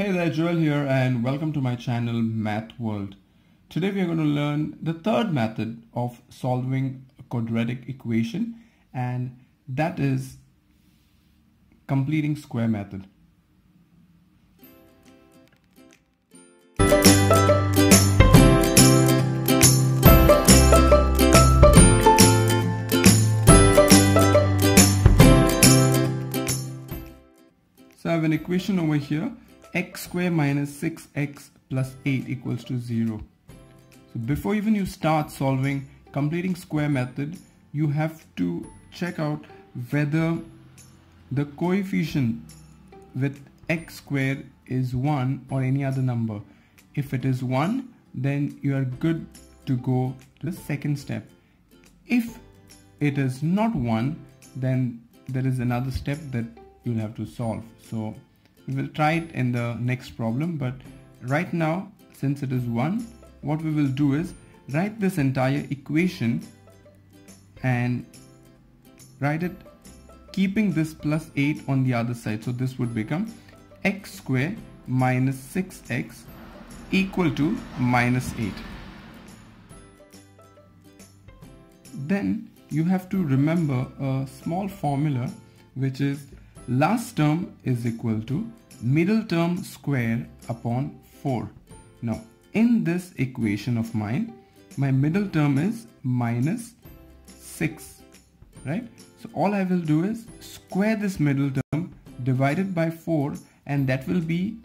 Hey there, Joel here and welcome to my channel Math World. Today we are going to learn the third method of solving a quadratic equation and that is completing square method. So I have an equation over here x square minus 6x plus 8 equals to 0. So before even you start solving completing square method, you have to check out whether the coefficient with x square is 1 or any other number. If it is 1, then you are good to go to the second step. If it is not 1, then there is another step that you'll have to solve. So we will try it in the next problem but right now since it is 1 what we will do is write this entire equation and write it keeping this plus 8 on the other side. So this would become x square minus 6x equal to minus 8 then you have to remember a small formula which is last term is equal to middle term square upon 4. Now in this equation of mine, my middle term is minus 6, right? So all I will do is square this middle term divided by 4 and that will be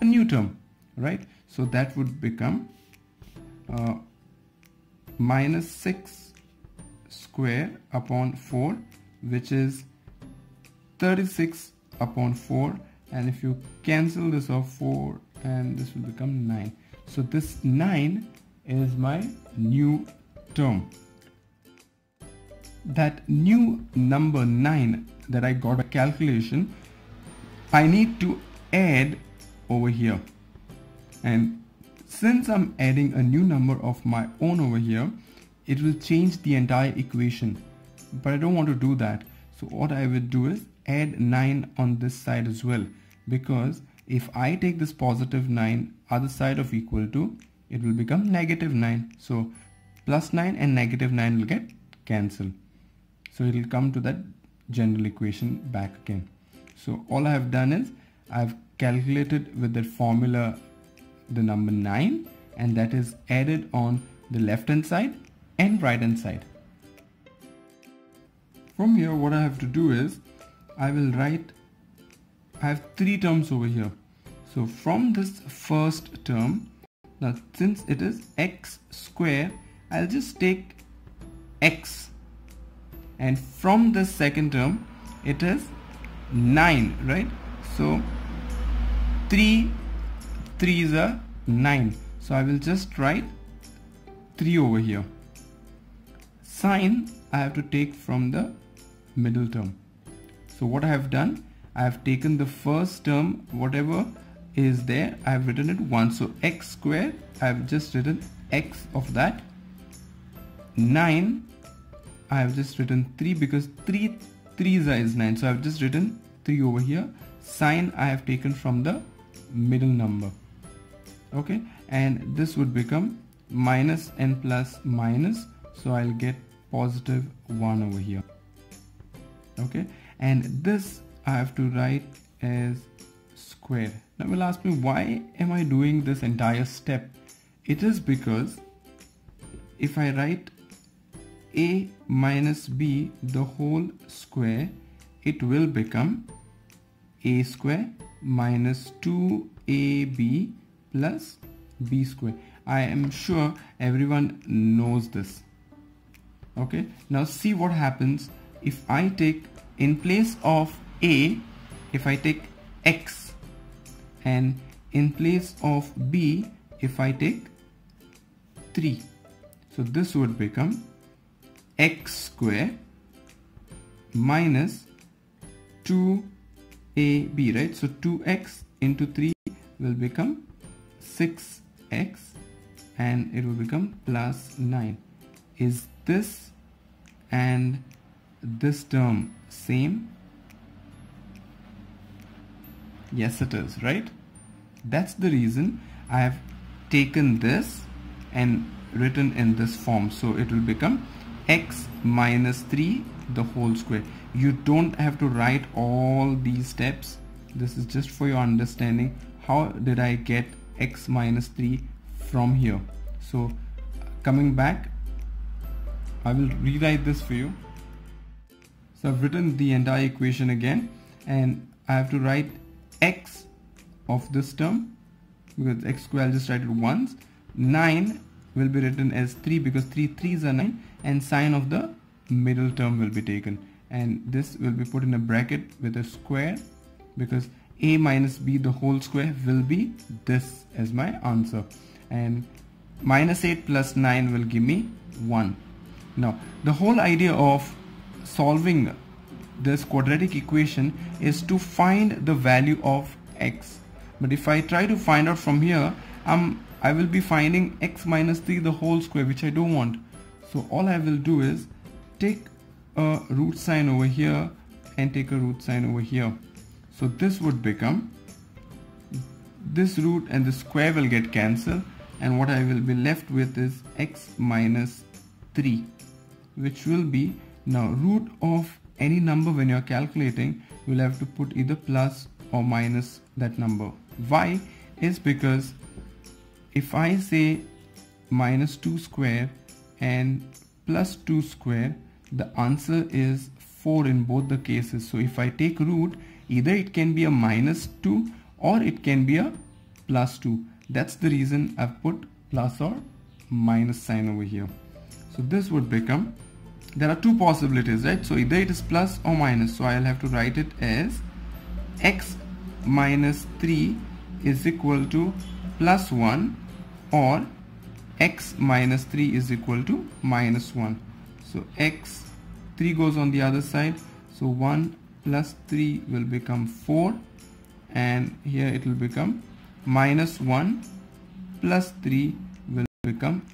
a new term, right? So that would become uh, minus 6 square upon 4 which is 36 upon 4 and if you cancel this off 4 and this will become 9 so this 9 is my new term. That new number 9 that I got a calculation I need to add over here. And since I'm adding a new number of my own over here it will change the entire equation. But I don't want to do that. So what I will do is add 9 on this side as well because if I take this positive 9 other side of equal to it will become negative 9 so plus 9 and negative 9 will get cancelled. So it will come to that general equation back again. So all I have done is I've calculated with that formula the number 9 and that is added on the left hand side and right hand side. From here what I have to do is I will write I have three terms over here. So from this first term now since it is x square I'll just take x. And from the second term it is 9 right? So 3 3 is a 9 so I will just write 3 over here. Sign I have to take from the middle term. So what I have done, I have taken the first term, whatever is there, I have written it 1. So x square, I have just written x of that. 9, I have just written 3 because 3 3 is 9. So I have just written 3 over here. Sign I have taken from the middle number. Okay, and this would become minus n plus minus. So I'll get positive 1 over here. Okay, and this I have to write as square. Now will ask me why am I doing this entire step? It is because if I write a minus b the whole square it will become a square minus 2ab plus b square. I am sure everyone knows this. Okay, now see what happens if I take in place of a if I take x and in place of b if I take 3 so this would become x square minus 2ab right? So 2x into 3 will become 6x and it will become plus 9 is this and this term same? Yes, it is, right? that's the reason I have taken this and written in this form. So it will become x minus 3 the whole square. You don't have to write all these steps. This is just for your understanding. How did I get x minus 3 from here? So coming back I will rewrite this for you. So I've written the entire equation again and I have to write x of this term because x square I'll just write it once. 9 will be written as 3 because 3 3s are 9 and sign of the middle term will be taken. And this will be put in a bracket with a square because a minus b the whole square will be this as my answer. And minus 8 plus 9 will give me 1 now the whole idea of solving this quadratic equation is to find the value of x. But if I try to find out from here um, I will be finding x minus 3 the whole square which I don't want. So all I will do is take a root sign over here and take a root sign over here. So this would become this root and the square will get cancelled and what I will be left with is x minus 3 which will be now root of any number when you're calculating you'll have to put either plus or minus that number. Why? Is because if I say minus 2 square and plus 2 square the answer is 4 in both the cases. So if I take root either it can be a minus 2 or it can be a plus 2 that's the reason I've put plus or minus sign over here. So this would become there are two possibilities right? So either it is plus or minus. So I'll have to write it as x minus 3 is equal to plus 1 or x minus 3 is equal to minus 1 so x 3 goes on the other side. So 1 plus 3 will become 4 and here it will become minus 1 plus 3 will become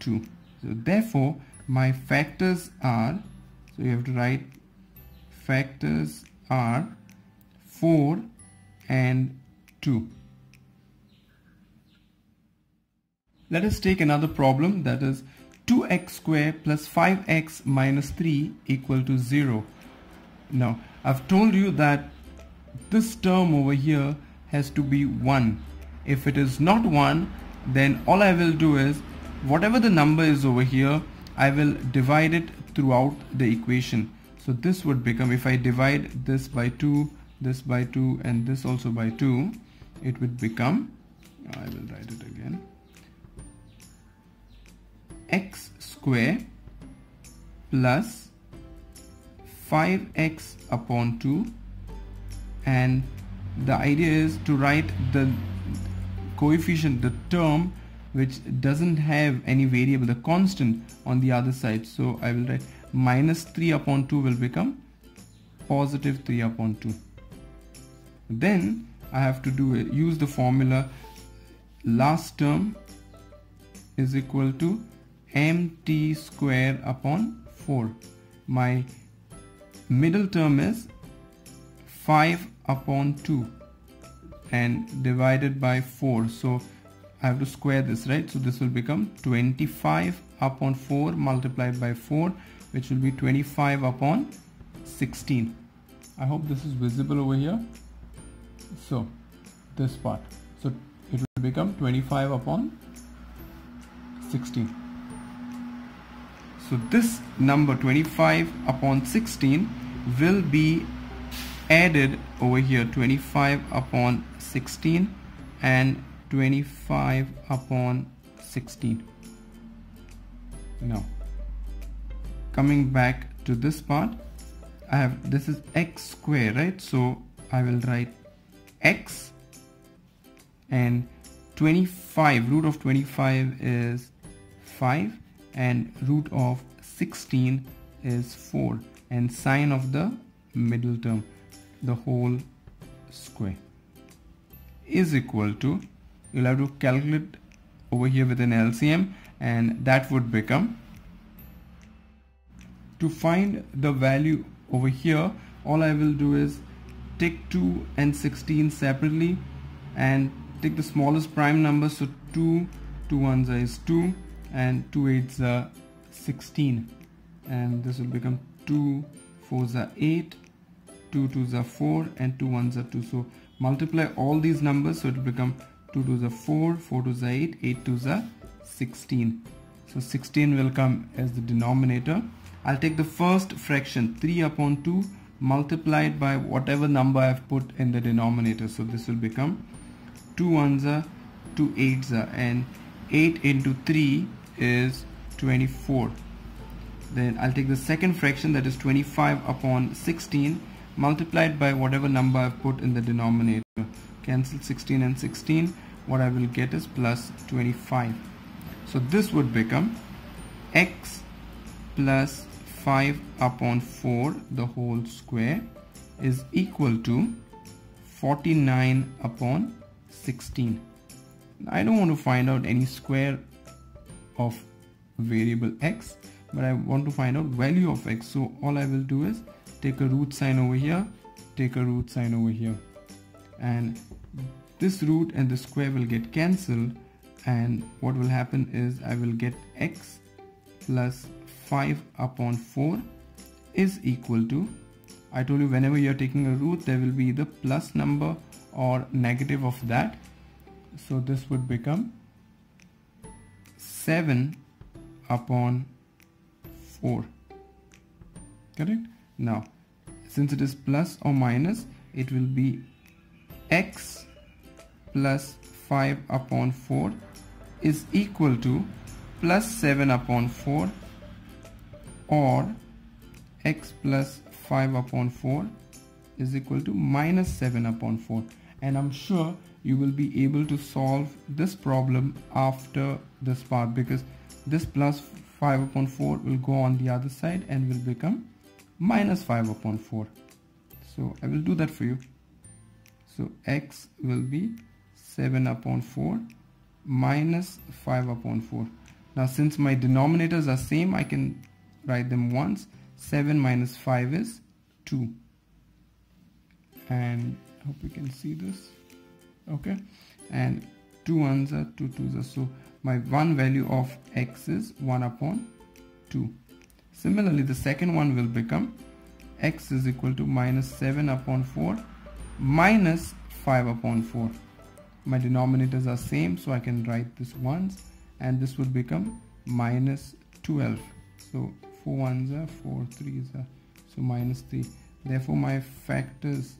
2 so therefore my factors are so you have to write factors are 4 and 2 let us take another problem that is 2x square plus 5x minus 3 equal to 0 now I've told you that this term over here has to be 1 if it is not 1 then all I will do is whatever the number is over here I will divide it throughout the equation. So this would become if I divide this by 2 this by 2 and this also by 2 it would become I will write it again x square plus 5x upon 2 and the idea is to write the coefficient the term which doesn't have any variable the constant on the other side. So I will write minus 3 upon 2 will become positive 3 upon 2 then I have to do it use the formula last term is equal to mt square upon 4 my middle term is 5 upon 2 and divided by 4 so I have to square this right? So this will become 25 upon 4 multiplied by 4 which will be 25 upon 16 I hope this is visible over here. So this part. So it will become 25 upon 16 so this number 25 upon 16 will be added over here 25 upon 16 and 25 upon 16 now coming back to this part I have this is x square right? So I will write x and 25 root of 25 is 5 and root of 16 is 4 and sign of the middle term the whole square is equal to you'll have to calculate over here with an LCM and that would become to find the value over here all I will do is take 2 and 16 separately and take the smallest prime number so 2 2 ones is 2 and 2 eights are 16 and this will become 2 fours are 8 2 twos are 4 and 2 ones are 2 so multiply all these numbers so it will become 2 twos are 4 4 to the 8 8 to the 16 so 16 will come as the denominator. I'll take the first fraction 3 upon 2 multiplied by whatever number I've put in the denominator. So this will become 2 ones are 2 eights are and 8 into 3 is 24 then I'll take the second fraction that is 25 upon 16 multiplied by whatever number I've put in the denominator. Cancel 16 and 16 what I will get is plus 25 so this would become x plus 5 upon 4 the whole square is equal to 49 upon 16 I don't want to find out any square of variable x but I want to find out value of x. So all I will do is take a root sign over here take a root sign over here and this root and the square will get cancelled and what will happen is I will get x plus 5 upon 4 is equal to I told you whenever you're taking a root there will be the plus number or negative of that. So this would become 7 upon 4 correct? Now since it is plus or minus it will be x plus 5 upon 4 is equal to plus 7 upon 4 or x plus 5 upon 4 is equal to minus 7 upon 4 and I'm sure you will be able to solve this problem after this part because this plus 5 upon 4 will go on the other side and will become minus 5 upon 4 so I will do that for you. So x will be 7 upon 4 minus 5 upon 4 now since my denominators are same I can write them once. 7 minus 5 is 2 and hope you can see this. Okay. And two ones are two twos are so my one value of x is 1 upon 2 similarly the second one will become x is equal to minus 7 upon 4 minus 5 upon 4 my denominators are same so I can write this once and this would become minus 12 so 4 ones are 4 threes are so minus 3 therefore my factors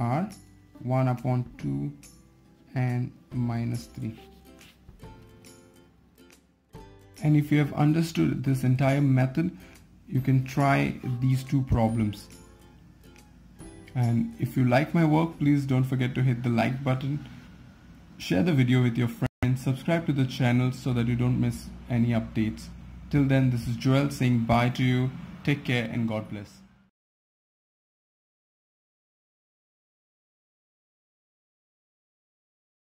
are 1 upon 2 and minus 3 and if you have understood this entire method you can try these two problems and if you like my work please don't forget to hit the like button. Share the video with your friends. Subscribe to the channel so that you don't miss any updates. Till then this is Joel saying bye to you. Take care and God bless